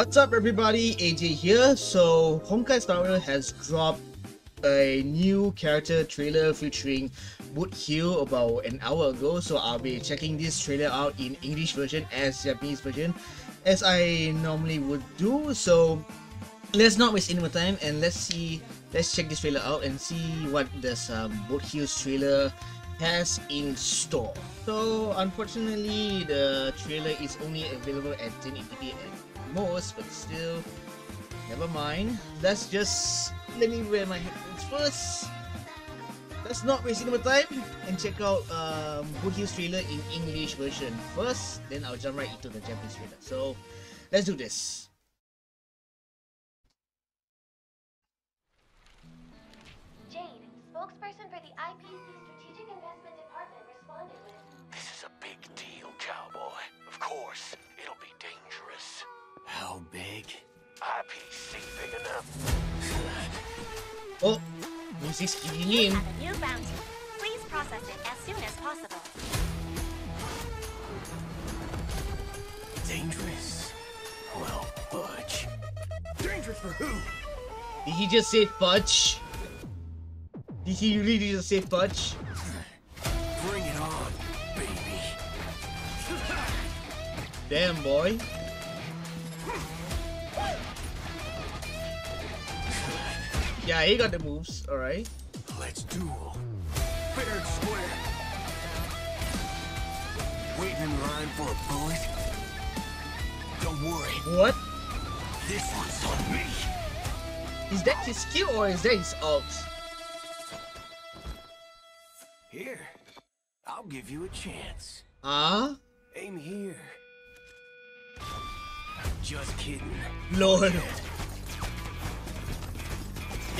What's up everybody, AJ here. So Honkai Star Rail has dropped a new character trailer featuring Boothill about an hour ago. So I'll be checking this trailer out in English version as Japanese version as I normally would do. So let's not waste any more time and let's see let's check this trailer out and see what this um, Boothill's trailer has in store. So unfortunately the trailer is only available at 1080p at most but still never mind. Let's just let me wear my headphones first. Let's not waste any more time and check out um, Boothill's trailer in English version first then I'll jump right into the Japanese trailer. So let's do this. How big? IPC big enough? Oh, music's kicking You in. have a new bounty. Please process it as soon as possible. Dangerous? Well, Butch. Dangerous for who? Did he just say fudge? Did he really just say fudge? Bring it on, baby. Damn boy. Yeah, he got the moves, alright. Let's duel. Fair and square. Waiting in line for a bullet? Don't worry, What? this one's on me. Is that his skill or is that his ult? Here, I'll give you a chance. Ah? Aim here. Just kidding. Lord.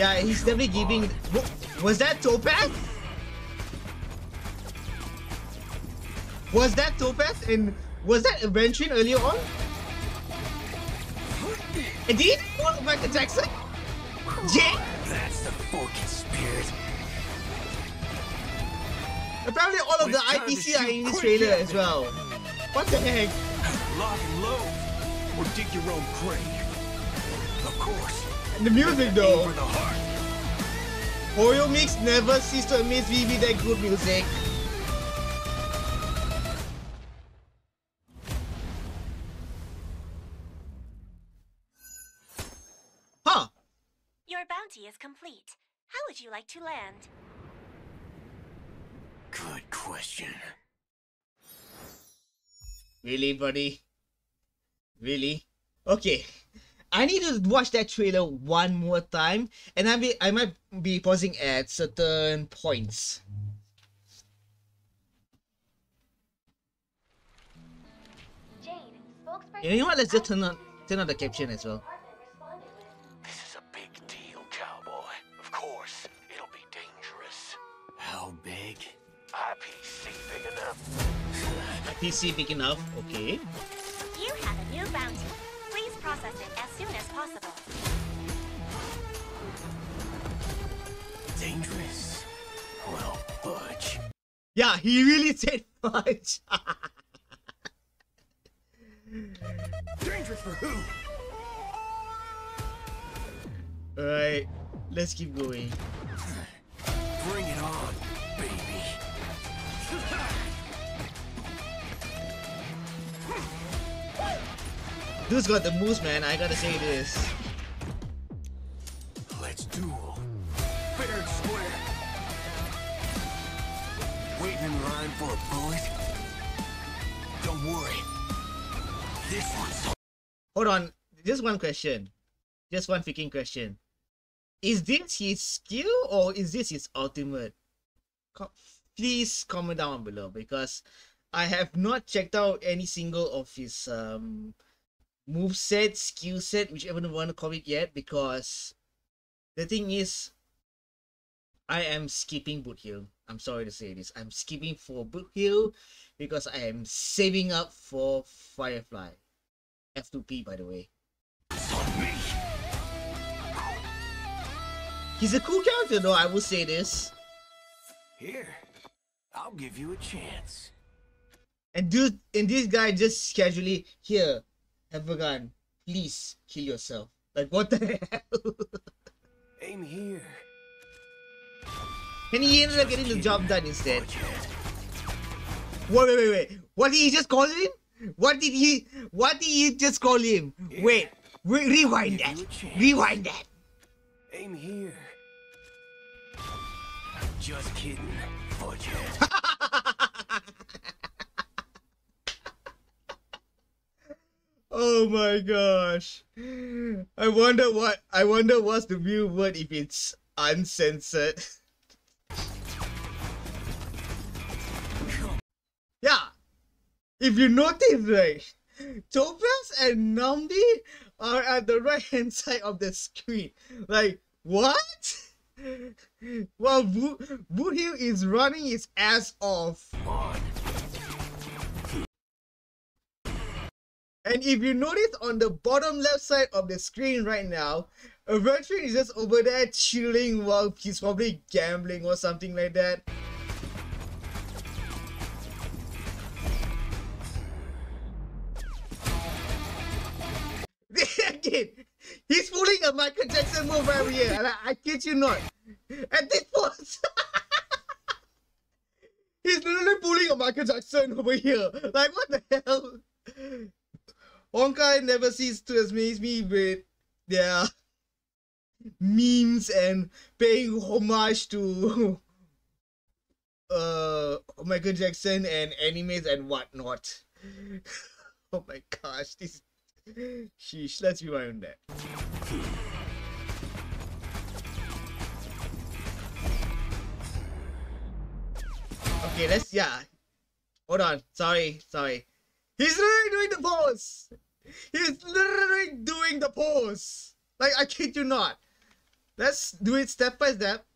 Yeah, he's definitely giving. Was that Topaz? Was that Topaz? And was that Aventurine earlier on? And did he look Michael Jackson? Yeah. That's the forking spirit. Apparently, all of the Well, it's time to IPC are in this trailer as well. What the heck? Lock and load. Or dig your own grave. Of course. And the music though. for the. HOYO-MiX never cease to amaze me with that good music. Huh. Your bounty is complete. How would you like to land? Good question. Really, buddy? Really? Okay. I need to watch that trailer one more time, and I be I might be pausing at certain points. Jade, spokesperson. You know what? Let's just turn on turn on the caption as well. Department responded with This is a big deal, cowboy. Of course, it'll be dangerous. How big? IPC big enough? PC big enough. Okay. Please process it as soon as possible. Dangerous? Well, Butch. Yeah, he really said fudge. Dangerous for who? Alright, let's keep going. Dude's got the moves, man. I gotta say this. Let's duel. Fair and square. Waiting in line for a bullet? Don't worry. This one's Hold on, just one question. Just one freaking question. Is this his skill or is this his ultimate? Co- please comment down below because I have not checked out any single of his um move set, skill set, whichever you want to call it yet. Because the thing is, I am skipping Boothill. I'm sorry to say this. I'm skipping for Boothill because I am saving up for Firefly. F2P, by the way. He's a cool character, though. I will say this. Here, I'll give you a chance. And dude, and this guy just casually here, have a gun. please kill yourself. Like what the hell? Aim here. and he ended up getting the job done instead. Wait, wait, wait, wait. What did he just call him? What did he? What did he just call him? Wait, re- rewind that. you a chance. Rewind that. Aim here. I'm just kidding. Budget. Oh my gosh. I wonder what I wonder what's the real word if it's uncensored. yeah. If you notice right, Topaz and Numby are at the right hand side of the screen. Like what? While Boothill is running his ass off. And if you notice on the bottom left side of the screen right now, Aventurine is just over there chilling while he's probably gambling or something like that. Again, he's pulling a Michael Jackson move over here, and I, I kid you not. At this point, he's literally pulling a Michael Jackson over here. Like, what the hell? Honkai never ceases to amaze me with their memes and paying homage to uh Michael Jackson and animes and whatnot. oh my gosh, this sheesh, let's rewind that. Okay, let's yeah. Hold on, sorry, sorry. He's literally doing the pose. He's literally doing the pose. Like I kid you not. Let's do it step by step.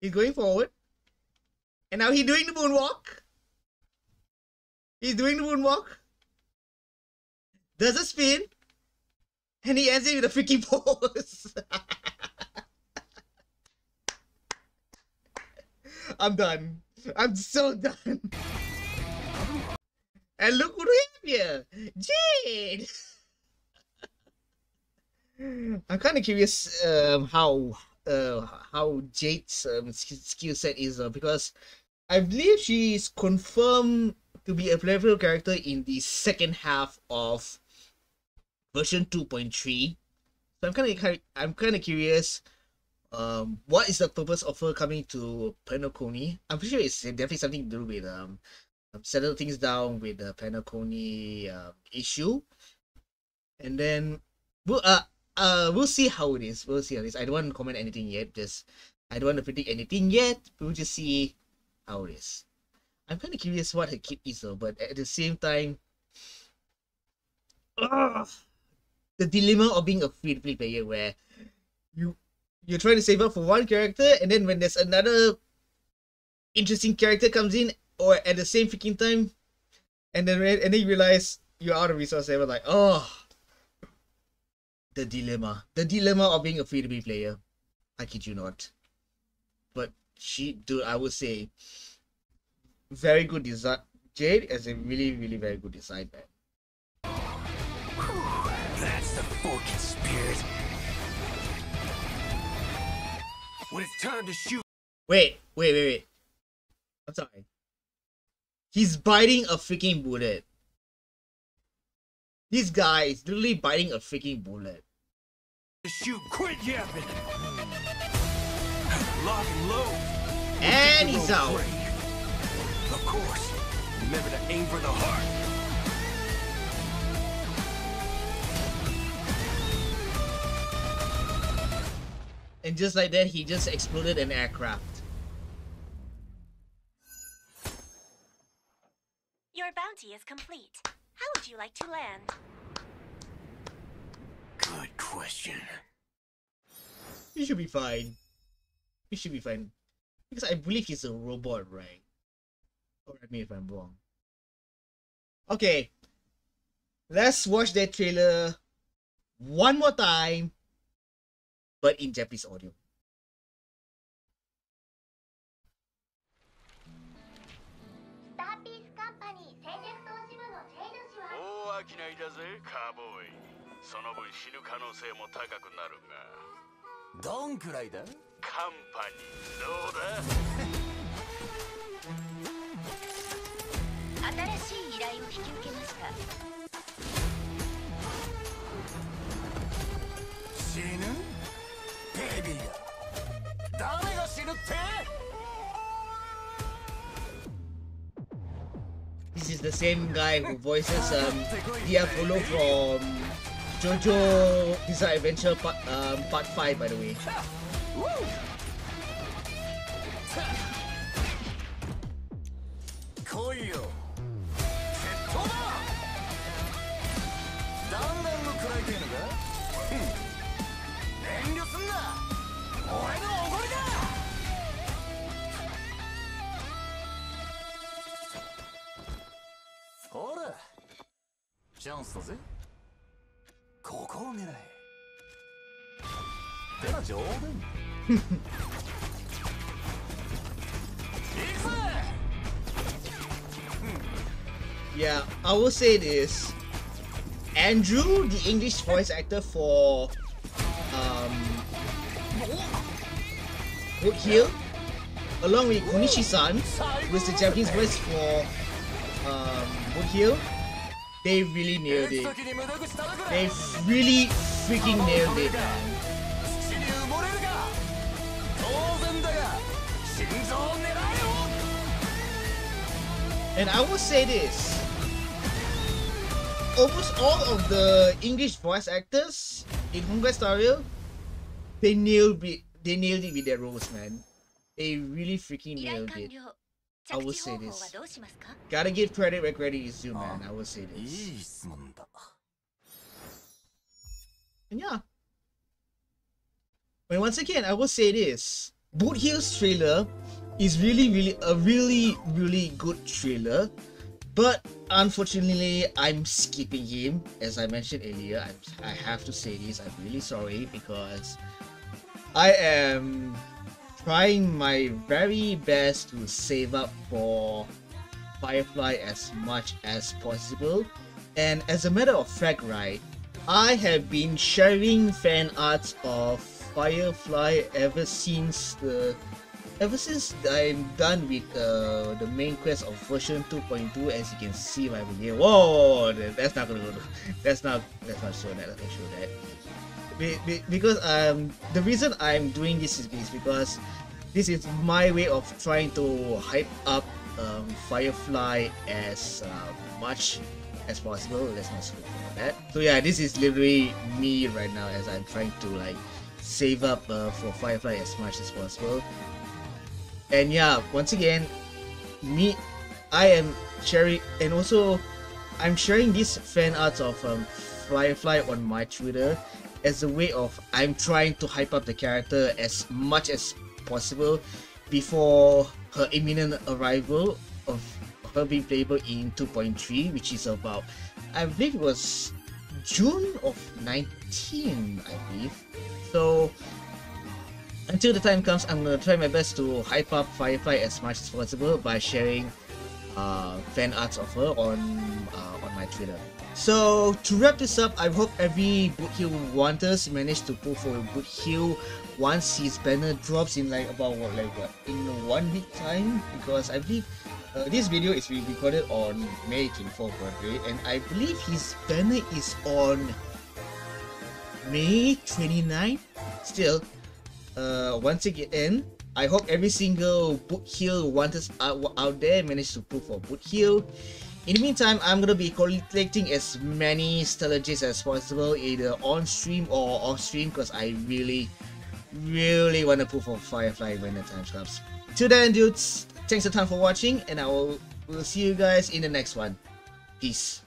He's going forward. And now he's doing the moonwalk. He's doing the moonwalk. Does a spin. And he ends it with a freaking pose. I'm done. I'm so done. And look what we have here! Jade! I'm kind of curious um, how uh, how Jade's um, skill set is uh, because I believe she is confirmed to be a playable character in the second half of version 2.3. So I'm kind of I'm kind of curious. Um, what is the purpose of her coming to Penacony? I'm pretty sure it's definitely something to do with um, settle things down with the Penacony uh, issue, and then we'll uh uh we'll see how it is. We'll see how it is. I don't want to comment anything yet. Just I don't want to predict anything yet. We'll just see how it is. I'm kind of curious what her kit is though, but at the same time, ugh, the dilemma of being a free to play player where you you're trying to save up for one character, and then when there's another interesting character comes in, or at the same freaking time, and then and then you realize you're out of resources. And we're like, oh, the dilemma, the dilemma of being a free to play player. I kid you not. But she, dude, I would say, very good design. Jade is a really, really very good design, man. That's the forking spirit. When it's time to shoot, Wait, wait, wait, wait. I'm sorry. He's biting a freaking bullet. This guy is literally biting a freaking bullet. shoot. Quit yapping. Lock and load. And he's out. free. Of course. Remember to aim for the heart. And just like that, he just exploded an aircraft. Complete. How would you like to land? Good question. He should be fine. He should be fine. Because I believe he's a robot, right? Correct me if I'm wrong. Okay. Let's watch that trailer one more time, but in Japanese audio. は大商いだぜカーボーイ。その分死ぬ可能性も高くなるが。どんくらいだ？カンパニー。どうだ？新しい依頼を引き受けました。死ぬ？ベイビーだ。誰が死ぬって？This is the same guy who voices um, Diavolo from JoJo Bizarre Adventure Part, um, Part 5, by the way. チャンスだぜ。ここを狙え。では冗談 Yeah, I will say this. Andrew, the English voice actor for um Boothill, along with Konishi-san, who is the Japanese voice for um, Mukio, they really nailed it. They really freaking nailed it. And I will say this, almost all of the English voice actors in Honkai Star they nailed it. They nailed it with their roles, man. They really freaking nailed it. I will say this. Gotta give credit where credit is due, man. Ah, I will say this. And yeah. But once again, I will say this. Boothill's trailer is really, really, a really, really good trailer. But unfortunately, I'm skipping him. As I mentioned earlier, I, I have to say this. I'm really sorry because I am trying my very best to save up for Firefly as much as possible. And as a matter of fact, right, I have been sharing fan arts of Firefly ever since the ever since I'm done with uh, the main quest of version 2.2 as you can see over here. Whoa, that's not gonna go. That's not that's not show that. I can show that. Be, be, because um the reason I'm doing this is, because this is my way of trying to hype up um, Firefly as uh, much as possible. Let's not skip over that. So yeah, this is literally me right now as I'm trying to like save up uh, for Firefly as much as possible. And yeah, once again, me, I am sharing, and also I'm sharing these fan arts of um, Firefly on my Twitter as a way of I'm trying to hype up the character as much as possible before her imminent arrival of her being playable in 2.3, which is about, I believe it was June of 19, I believe. So until the time comes, I'm gonna try my best to hype up Firefly as much as possible by sharing uh, fan arts of her on uh, on my Twitter. So to wrap this up, I hope every Boothill Wanters managed to pull for a Boothill once his banner drops in like about what like what in one week time because I believe uh, this video is recorded on May 24th birthday and I believe his banner is on May 29 still uh, once again, I hope every single Boothill wanters out, out there managed to pull for Boothill. In the meantime, I'm gonna be collecting as many Stellar Jades as possible, either on stream or off stream, because I really, really want to pull for Firefly when the time comes. Till then, dudes, thanks a ton for watching, and I will will see you guys in the next one. Peace.